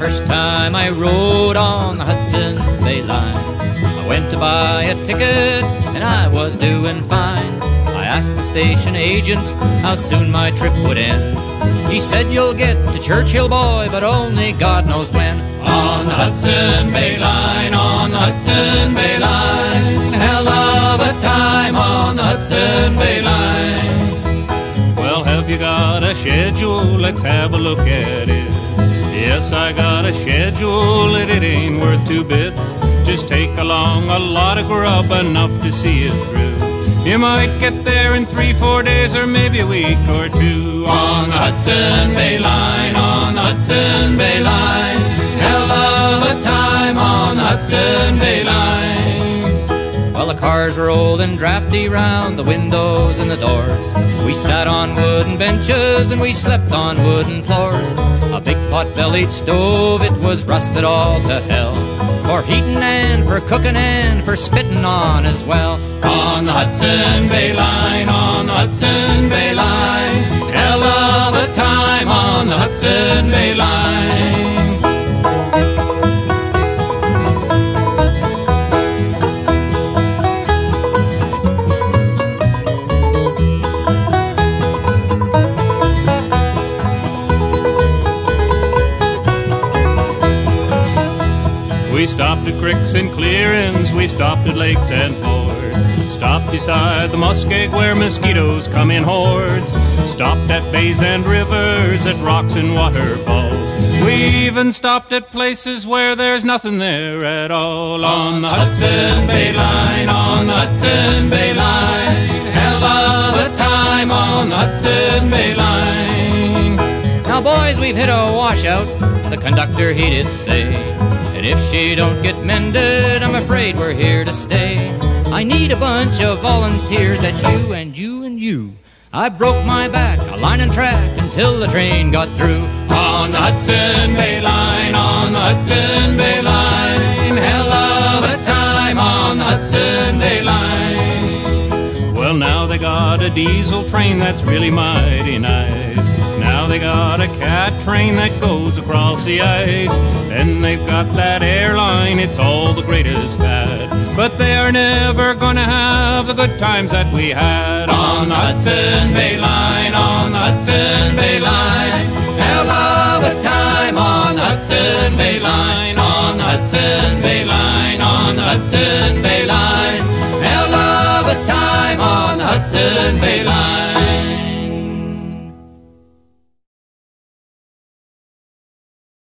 first time I rode on the Hudson Bay Line. I went to buy a ticket and I was doing fine. I asked the station agent how soon my trip would end. He said you'll get to Churchill, boy, but only God knows when. On the Hudson Bay Line, on the Hudson Bay Line, hell of a time on the Hudson Bay Line. Well, have you got a schedule? Let's have a look at it. I got a schedule, and it ain't worth two bits. Just take along a lot of grub, enough to see it through. You might get there in three, four days, or maybe a week or two. On the Hudson Bay Line, on the Hudson Bay Line, hell of a time on the Hudson Bay Line. Cars old and drafty round the windows and the doors. We sat on wooden benches and we slept on wooden floors. A big pot-bellied stove, it was rusted all to hell. For heating and for cooking and for spitting on as well. On the Hudson Bay Line, on the Hudson Bay Line, hell of a time on the Hudson Bay Line. Stopped at cricks and clearings, we stopped at lakes and fords. Stopped beside the muskeg where mosquitoes come in hordes. Stopped at bays and rivers, at rocks and waterfalls. We even stopped at places where there's nothing there at all. On the Hudson Bay Line, on the Hudson Bay Line, hell of a time on the Hudson Bay Line. Now, boys, we've hit a washout, the conductor he did say. And if she don't get mended, I'm afraid we're here to stay. I need a bunch of volunteers, that's you and you and you. I broke my back, a line and track, until the train got through. On the Hudson Bay Line, on the Hudson Bay Line, hell of a time on the Hudson Bay Line. Well, now they got a diesel train that's really mighty nice. They got a cat train that goes across the ice. Then they've got that airline, it's all the greatest fad. But they are never gonna have the good times that we had On the Hudson Bay Line, on the Hudson Bay Line, hell of a time on the Hudson Bay Line, on the Hudson Bay Line, on the Hudson Bay Line, hell of a time on the Hudson Bay Line.